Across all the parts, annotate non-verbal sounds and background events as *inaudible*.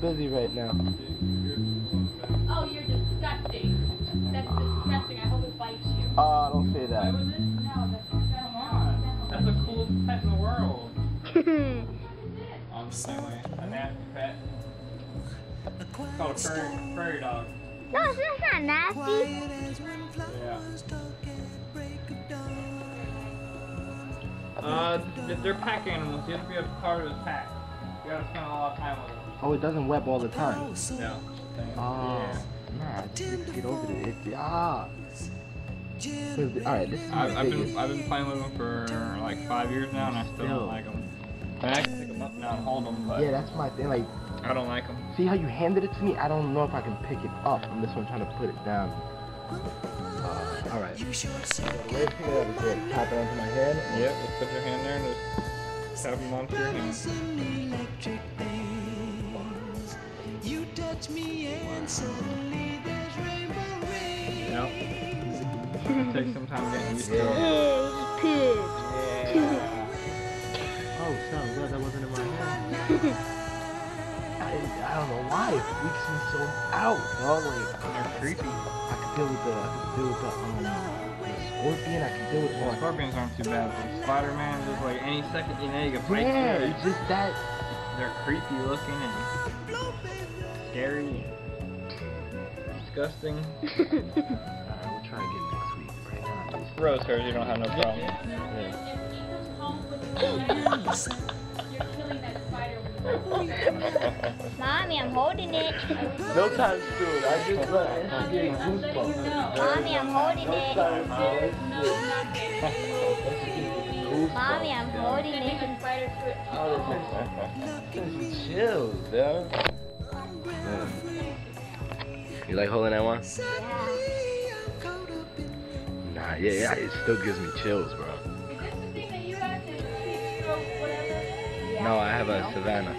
I'm a little busy right now. Oh, you're disgusting. That's disgusting. I hope it bites you. Oh, don't say that. No, that's Come on. That's the coolest pet in the world. *laughs* I'm the same way. A nasty pet. It's called a prairie, prairie dog. no, that's not nasty. Yeah. Uh, they're pack animals. You have to be a part of the pack. You gotta spend a lot of time with them. Oh, it doesn't web all the time. Yeah. Oh, nah, just get over it. it ah. Alright, this is I, my I've been I've been playing with them for like five years now, and I still Still. don't like them. I, mean, can pick them up now and hold them, but Yeah, that's my thing. Like, I don't like them. see how you handed it to me? I don't know if I can pick it up. I'm just one trying to put it down. Uh, Alright. So the way to pick it up is to tap it onto my head. Yep, just put your hand there and just tap them onto your hand. Yep. Take some time getting used to it. Pig, pig. Oh, sounds good. That wasn't in my head. I, I don't know why. It freaks me so out, dog. Like, They're creepy. I could deal with the, I could deal with the, um, the scorpion. I could deal with Well, all scorpions aren't too bad, but Spider-Man, just like any second you know, you can break Yeah, through it. it's just that. They're creepy looking and scary disgusting. Alright, *laughs* uh, we'll try again next week. Right now, Rose hairs, you don't have no problem. If he comes home with a spider, you're killing that spider with Mommy, I'm holding it. No time soon. I just let I'm getting goosebumps. Mommy, I'm holding No it. time soon. Mommy, I'm holding Taking it. the spider to it. Goosebumps. Chill, dude. You like holding that one? Nah, yeah, yeah, it still gives me chills, bro. Is this the thing that you have to teach or whatever? No, I have a Savannah.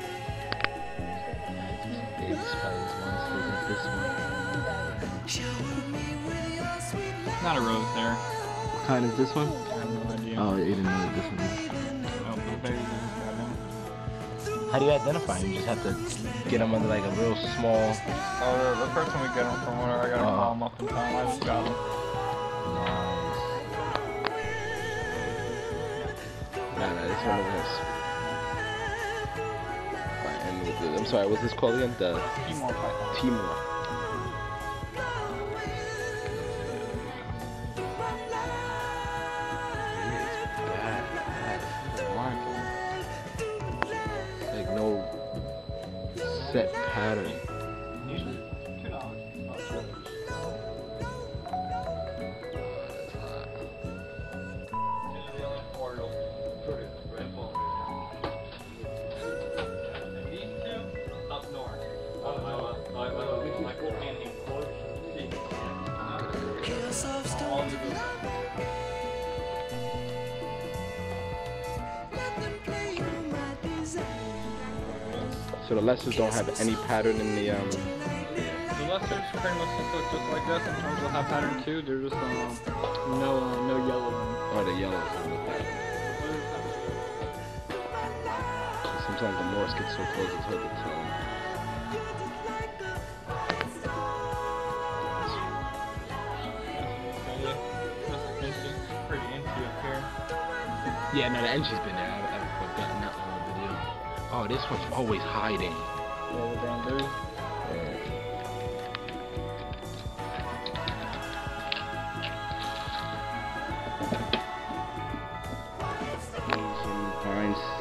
Baby spiders, one this one. Not a rose there. What kind is this one? I have no idea. Oh, you didn't know this one is. No, How do you identify them? You just have to get them under like a real small. Oh, the, the first one we got them from where I got to Oh. call them up in time. I just got them. Nah, nah, this one is this. Alright, and with the- I'm sorry, what's this called again? The Timor. Timor. Pattern. So the lessers don't have any pattern in the um. The lessers pretty much just look just like that. Sometimes they'll have pattern too. They're just um, no uh, no yellow. Or the yellows. in the pattern. Sometimes the Morse gets so close it's hard to tell. Pretty inky here. Yeah, no, the engine's been there. Oh, this one's always hiding.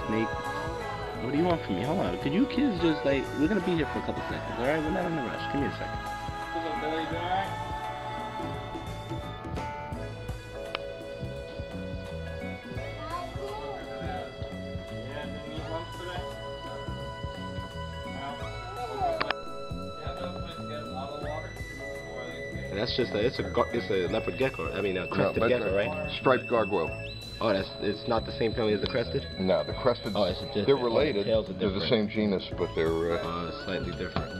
Snake. What do you want from me? Hold on. Could you kids just like we're gonna be here for a couple seconds, alright? We're not in a rush. Give me a second. That's just a it's a it's a leopard gecko. I mean a crested that's gecko, right? Striped gargoyle. Oh, that's it's not the same family as the crested. No, the crested. Oh, it's just they're the related. are They're the same genus, but they're. Uh, Uh, slightly different.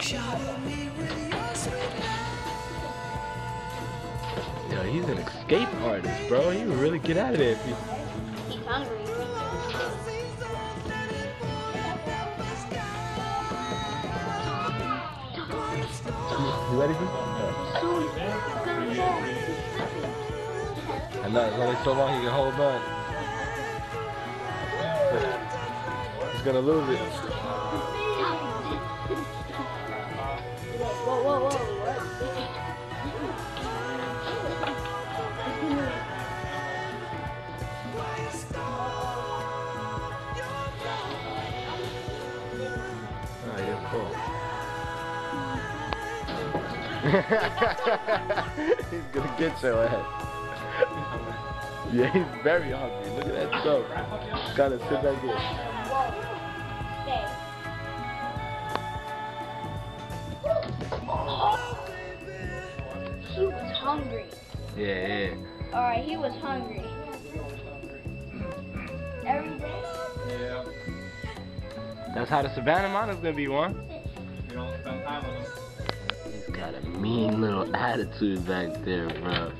Yo, he's an escape artist, bro. He would really get out of there if he. He's hungry. You ready for I know, it's only so long he can hold on. He's gonna lose it. *laughs* he's gonna get your ass. Yeah, he's very hungry. Look at that stuff. Gotta sit back here. Stay. He was hungry. Yeah, yeah. Alright, he was hungry. Every day? Yeah. That's how the Savannah Monitor's gonna be one. You don't spend time with them. He's got a mean little *laughs* attitude back there, bro.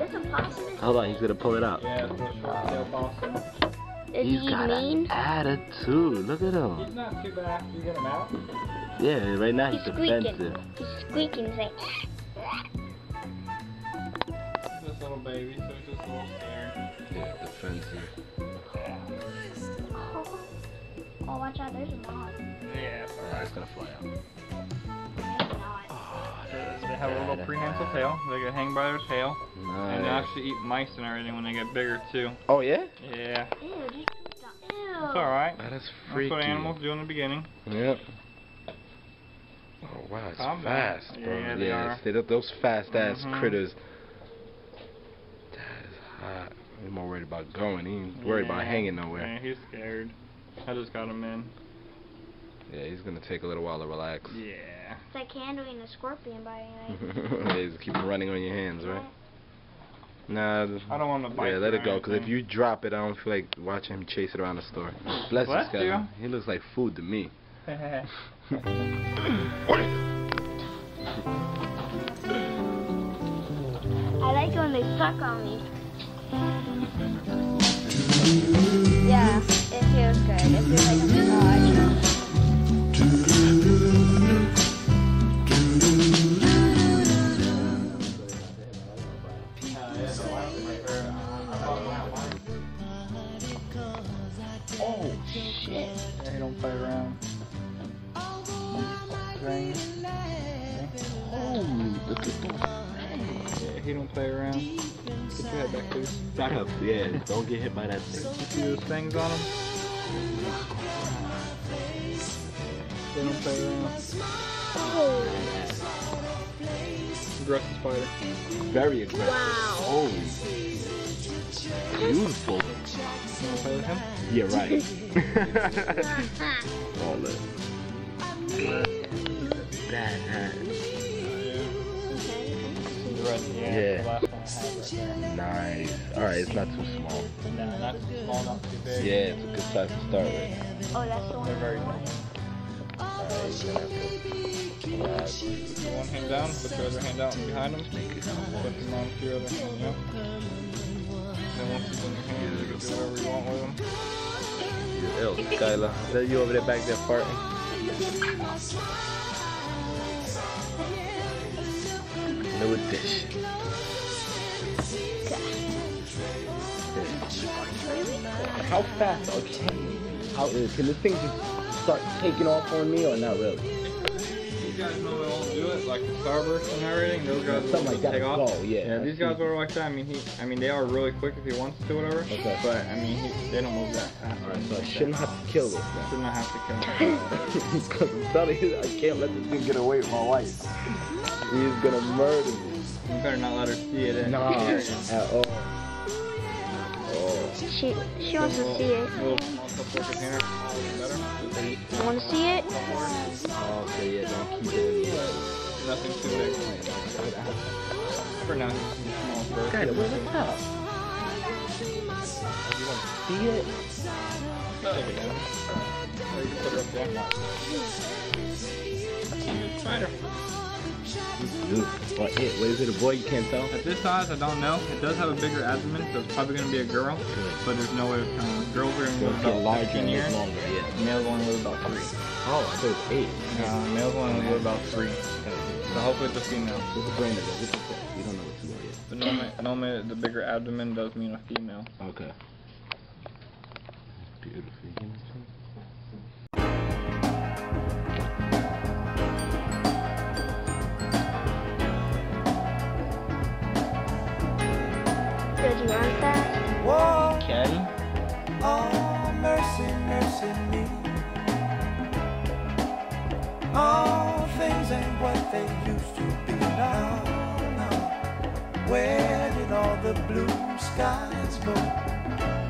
Is a possum? Hold on, he's gonna pull it out. Yeah, it's a short tail possum. Is He's he got mean? an attitude. Look at him. He's not too bad after you get him out. Yeah, right now he's, He's defensive. He's squeaking. He's like, He's little baby, so he's just a little scared. Yeah, defensive. oh, oh watch out, there's a moth. Yeah. Yeah, it's gonna fly out. Maybe. They have a little prehensile tail. They get hang by their tail. And they actually eat mice and everything when they get bigger too. Oh yeah? Yeah. Ew, ew. It's alright. That is freaky. That's freaky. what animals do in the beginning. Yep. Oh wow, it's Calm down. fast, bro. Yeah, they are. they- those fast ass Mhm. critters. That is hot. He's more worried about going. He ain't worried about hanging nowhere. Yeah, he's scared. I just got him in. Yeah, he's gonna take a little while to relax. Yeah. It's like handling a scorpion by *laughs* yeah, just keep him running on your hands, right? Nah, I don't want to bite yeah, let it go. Cause if you drop it, I don't feel like watching him chase it around the store. Bless, Bless this guy. you. man. He looks like food to me. *laughs* I like it when they suck on me. *laughs* Yeah, it feels good. It feels like Yeah, he don't play around. Thing. Holy, look at those. Yeah, he don't play around. Get your head back, please. Back up, yeah. Don't get hit by that thing. You see those things on him? They don't play around. Aggressive spider. Very aggressive. Wow. Holy. Beautiful. You wanna play with him? Yeah, right. oh, look. That, that. Yeah. Yeah. The last one I have right Nice. Alright, it's not too small. No, not too small, not too big. Yeah, it's a good size to start with. Oh, that's the They're one. very nice. Alright, you're gonna have to relax. Put your one hand down, put your other hand out behind him. Put them on your other hand, yep. You can do whatever you that you over there back there farting? New edition. How fast can you? Can this thing just start taking off on me or not really? These guys know they won't do it, like the Starburst and everything. Those guys Something like that take to off. go, yeah. Yeah, these guys are like that. I mean, he, I mean, they are really quick if he wants to, whatever. Okay. But I mean, he, they don't move that fast. Alright, so I shouldn't have to kill this now. Should not have to kill *laughs* him. Because I'm telling you, I can't let this thing get away with my wife. He's gonna murder me. You better not let her see it. In. Nah, at all. She she wants to see it. A little small Tupperware container, better. You want to see it? Oh, okay, yeah, don't keep it Nothing too big. For now, just some small bird. Skylar, what's up? You want to see it? Take it down. Or you can put it up there. That's a good spider. What it? What is it? A boy? You can't tell. At this size, I don't know. It does have a bigger abdomen, so it's probably going to be a girl. But there's no way of telling. Girls are going to live about larger 15 and years. longer. Yeah. Males only live about three. Oh, I thought it was eight. Uh, males only live about three. So hopefully it's a female. What's the brain of it? What's the sex? We don't know what you are yet. But normally, normally the bigger abdomen does mean a female. Okay. Beautiful. They used to be now. now. Where did all the blue skies go?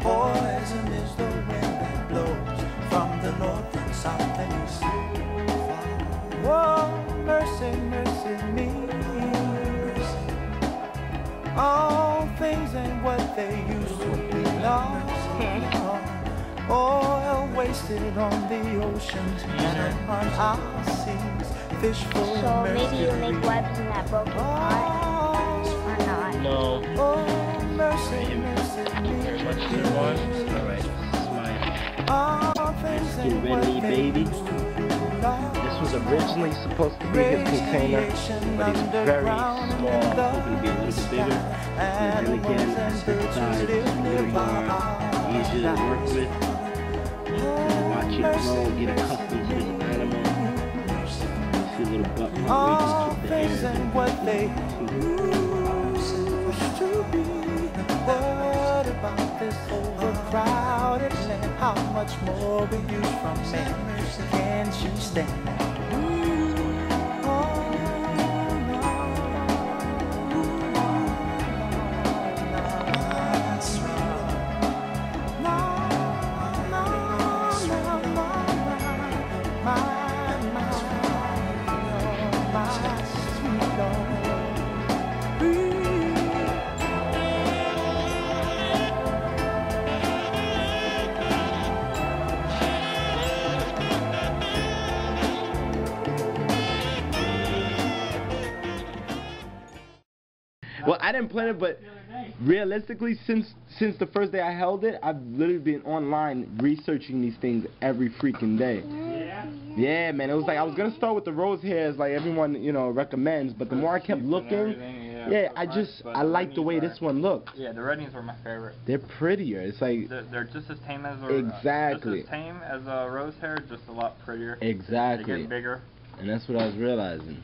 Poison is the wind that blows from the north and south and east. Whoa, oh, mercy, mercy me. All things ain't what they used to be now. Oil wasted on the oceans and on our seas. Fish full So of maybe you mercury. make webs in that broken pot or not? No. oh, mercy, mercy Very much me. there was. Alright, smile. All things Get ain't ready, baby. used to be now. This was originally supposed to be his container, but he's very small. Hoping to be a little bit bigger. And then again, this size is really hard, easier to work with. Just watch it grow, get accustomed to this animal. A little butt where All we can keep the things ain't what they used to be. What about this overcrowded land? How much more we use from man? Can't you stand? I didn't plan it, but realistically, since since the first day I held it, I've literally been online researching these things every freaking day. Yeah. Yeah, man, it was like I was gonna start with the rose hairs, like everyone you know recommends, but the more I kept looking, yeah, I just I like the way this one looks. Yeah, the red knees were my favorite. They're prettier. It's like They're, they're just as tame as a uh, Exactly. just as tame as a rose hair, just a lot prettier. They exactly, get bigger. and that's what I was realizing.